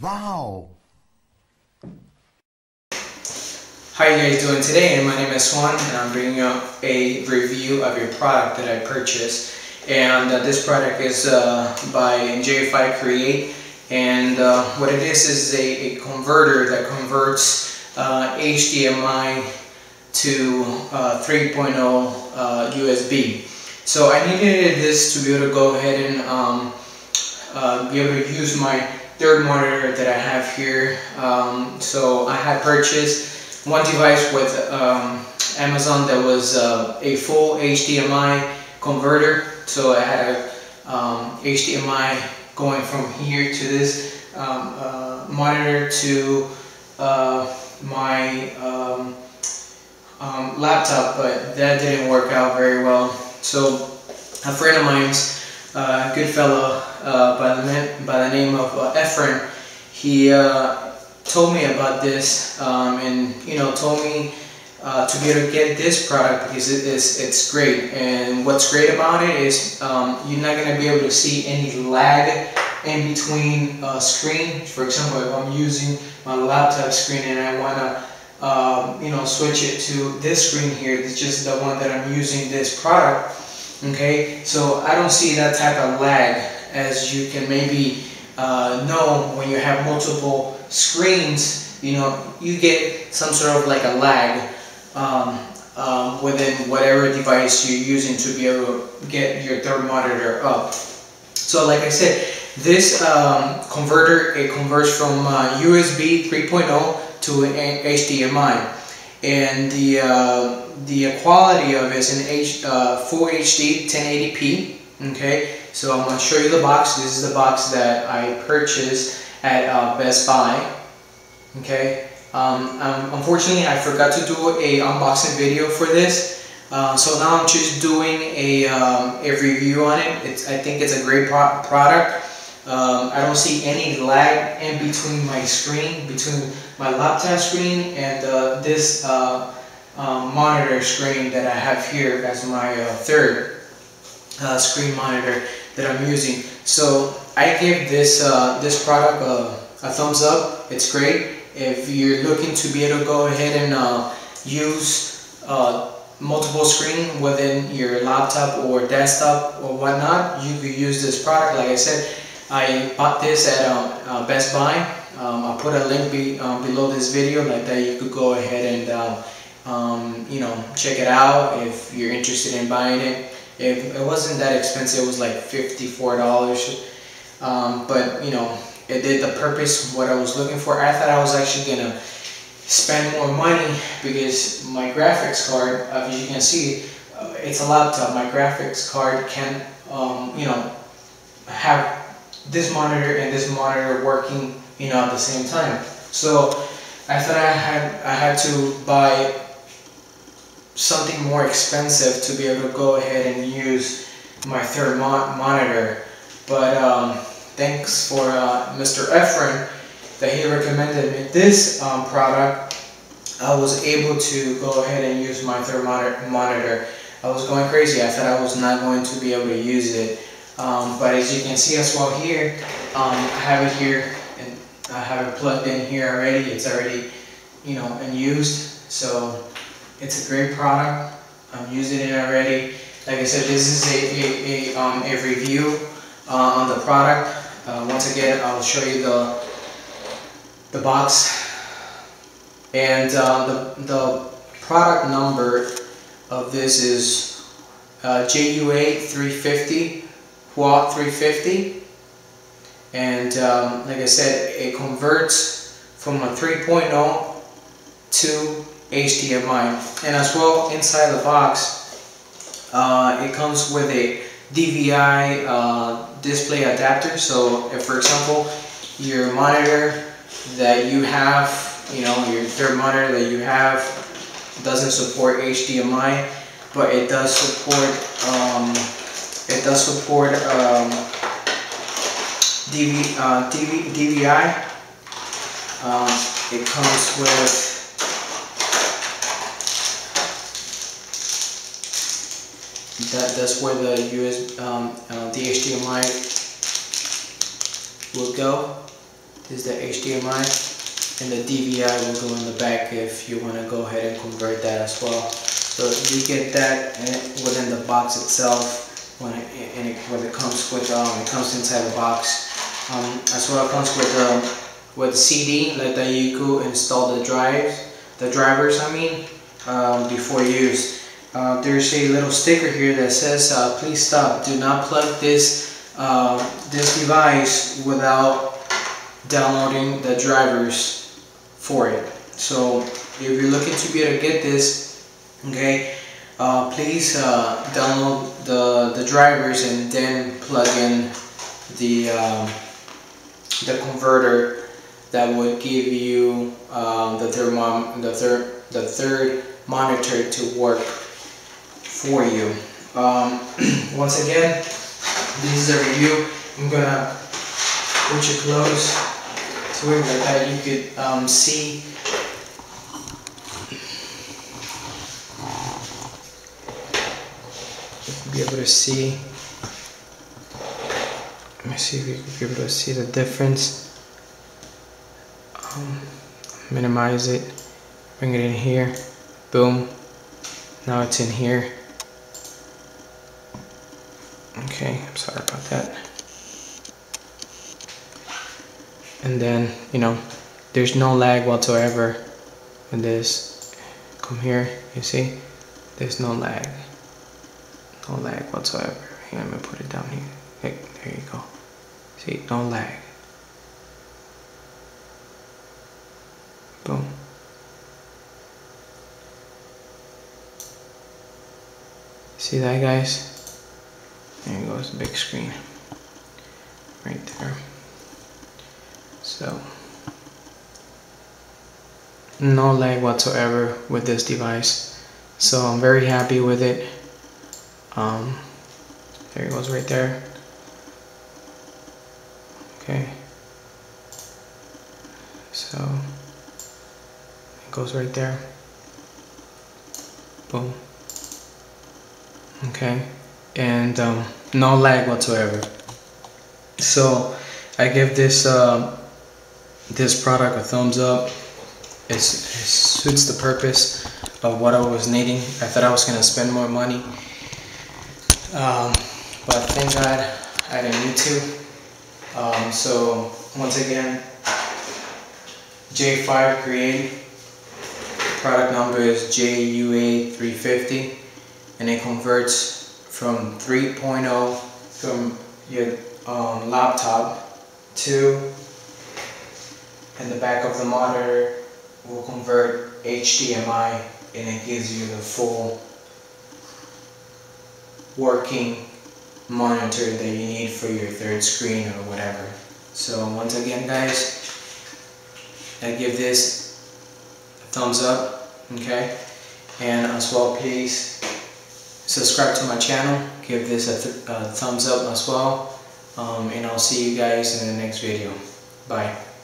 Wow. How are you guys doing today? My name is Juan and I'm bringing you a review of a product that I purchased and uh, this product is uh, by J5 Create and uh, what it is is a, a converter that converts HDMI uh, to uh, 3.0 USB. Uh, so I needed this to be able to go ahead and um, be able to use my third monitor that I have here. Um, so I had purchased one device with um, Amazon that was uh, a full HDMI converter. So I had a um, HDMI going from here to this um, uh, monitor to uh, my um, um, laptop, but that didn't work out very well. So a friend of mine's, uh, good fellow uh, by the by the name of uh, Efren, he told me about this um, and you know told me uh, to be able to get this product because it is it's great. And what's great about it is um, you're not going to be able to see any lag in between uh, screen. For example if I'm using my laptop screen and I want to um, you know switch it to this screen here it's just the one that I'm using this product okay? So I don't see that type of lag. As you can maybe uh, know when you have multiple screens, you know, you get some sort of like a lag um, um, within whatever device you're using to be able to get your third monitor up. So like I said, this um, converter, it converts from uh, USB 3.0 to an HDMI. And the, uh, the quality of it is in H, uh, Full HD 1080p, okay? So I'm going to show you the box. This is the box that I purchased at uh, Best Buy. Okay. Um, um, unfortunately, I forgot to do a unboxing video for this. Uh, so now I'm just doing a, um, a review on it. It's, I think it's a great pro product. Um, I don't see any lag in between my screen, between my laptop screen and uh, this uh, um, monitor screen that I have here as my uh, third uh, screen monitor that I'm using. So I give this uh, this product a, a, thumbs up. It's great. If you're looking to be able to go ahead and uh, use uh, multiple screen within your laptop or desktop or whatnot, you could use this product. Like I said, I bought this at um, uh, Best Buy. Um, I'll put a link be, um, below this video like that you could go ahead and um, um, you know check it out if you're interested in buying it. It, it wasn't that expensive. It was like $54. Um, but, you know, it did the purpose, what I was looking for. I thought I was actually to spend more money because my graphics card, uh, as you can see, uh, it's a laptop. My graphics card can, um, you know, have this monitor and this monitor working, you know, at the same time. So I thought I had I had to buy something more expensive to be able to go ahead and use my third mo monitor. But um, thanks for uh, Mr. Efren that he recommended me this um, product. I was able to go ahead and use my third monitor. I was going crazy. I thought I was not going to be able to use it. Um, but as you can see as well here, um, I have it here and I have it plugged in here already. It's already, you know, unused. So it's a great product. I'm using it already. Like I said, this is a, a, a, um, a review uh, on the product. Uh, once again, I'll show you the, the box. And uh, the, the product number of this is uh, JUA 350, Hua 350. And um, like I said, it converts from a 3.0 to HDMI. And as well, inside the box, uh, it comes with a DVI uh, display adapter. So if, for example, your monitor that you have, you know, your third monitor that you have doesn't support HDMI, but it does support, um, it does support um, DV, uh, DV, DVI. Um, it comes with that that's where the US um, uh, the HDMI will go. This is the HDMI, and the DVI will go in the back if you want to go ahead and convert that as well. So you get that within the box itself when it, and it, when it comes with um, it comes inside the box. Um, as well, it comes with um, with CD like that you could install the drives, the drivers. I mean, um, before use. Uh, there's a little sticker here that says, uh, please stop, do not plug this, uh, this device without downloading the drivers for it. So if you're looking to be able to get this, okay, uh, please uh, download the, the drivers and then plug in the, um, the converter that would give you um, the, thermom the, third the third monitor to work for you. Um, once again, this is a review. I'm gonna put you close to it like that you could um, see. Be able to see. Let me see if you can be able to see the difference. Um, minimize it. Bring it in here. Boom. Now it's in here okay I'm sorry about that. And then you know there's no lag whatsoever in this. Come here you see? There's no lag. No lag whatsoever. Here let me put it down here. There you go. See no lag. Boom. See that guys there goes the big screen right there. So no lag whatsoever with this device. So I'm very happy with it. Um, there it goes right there. Okay. So it goes right there. Boom. Okay and um, no lag whatsoever. So I give this uh, this product a thumbs up. It's, it suits the purpose of what I was needing. I thought I was gonna spend more money, um, but thank God I didn't need to. Um, so once again, J5 Create. Product number is JUA350 and it converts from 3.0 from your um, laptop to in the back of the monitor will convert HDMI and it gives you the full working monitor that you need for your third screen or whatever. So once again guys, I give this a thumbs up, okay? And as well please subscribe to my channel, give this a, th a thumbs up as well, um, and I'll see you guys in the next video. Bye.